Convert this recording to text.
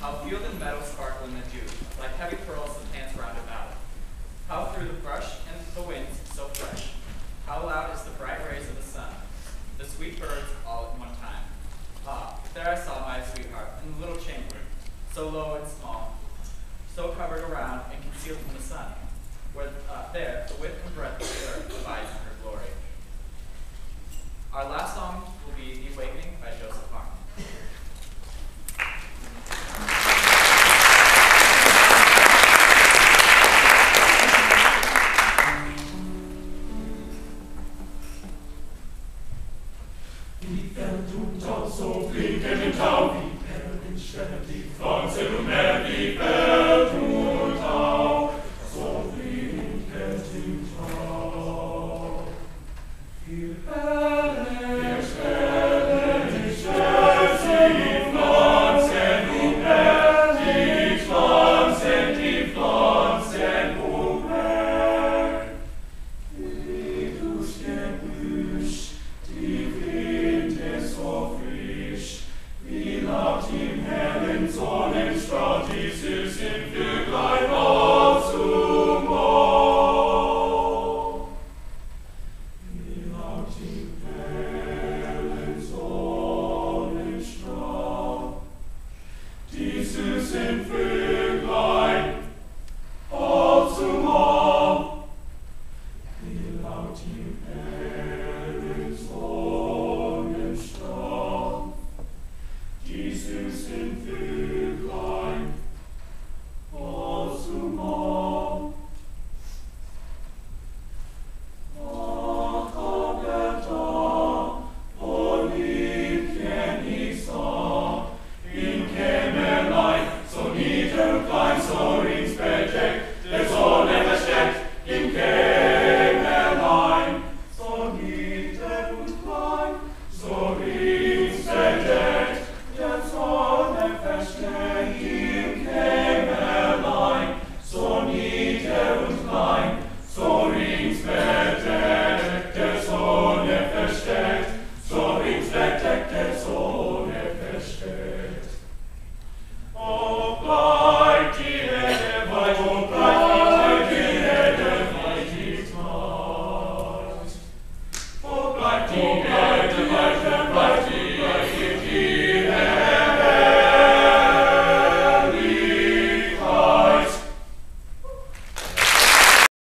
How field and meadow sparkle in the dew, like heavy pearls that dance round about. How through the brush and the winds so fresh, how loud is the bright rays of the sun, the sweet birds all at one time. Ah, there I saw my sweetheart in the little chamber, so low and small, so covered around and concealed from the sun, where uh, there the width and breadth of the earth her Viventum tau sopri, genital viperem in scelti, facerum erdi per and free. thy soaring spirit. life.